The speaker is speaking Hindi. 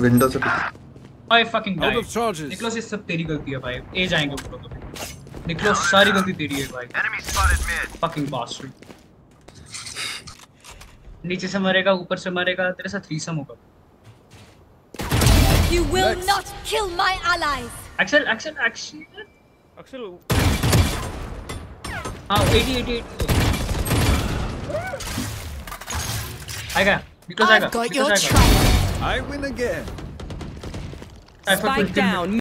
विंडो से आई फकिंग charges. निकोलस ये सब तेरी गलती है भाई। ए जाएँगे ऊपर तो निकोलस सारी गलती तेरी है भाई। Enemy spotted mid. Fucking bastard नीचे से मरेगा ऊपर से मरेगा तेरे साथ थ्रीसम होगा। You will not kill my allies. Excel excel excel अक्षर हाँ 80 80 80 आएगा निकोलस आएगा got आएगा. I win again. Cypher Spike down.